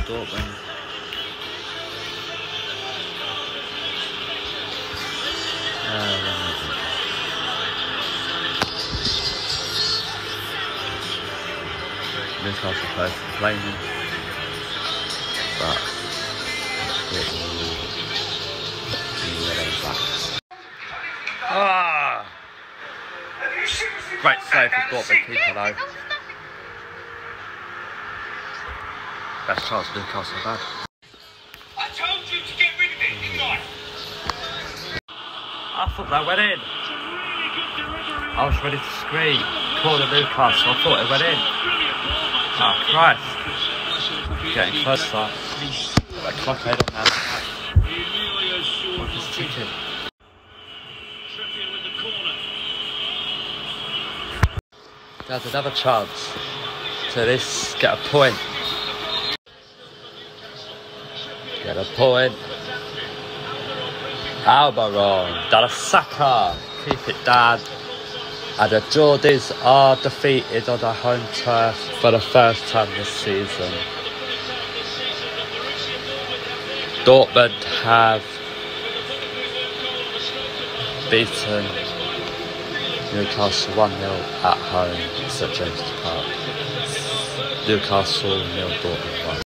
Dortmund. Uh, Newcastle players complaining, but it will be. Ah! Great save for Dortmund keeper though. Best chance Newcastle have had. I told you to get rid of it, didn't I? I thought that went in. I was ready to scream. Corner Newcastle. I thought it went in. Oh Christ. Getting closer. That clock head on now. Clock is ticking. Trippier with the corner. There's another chance to this get a point. Get a point. Albaron, Darasaka, keep it down. And the Geordies are defeated on their home turf for the first time this season. Dortmund have beaten Newcastle 1 0 at home at St James's Park. Newcastle 0 Dortmund 1.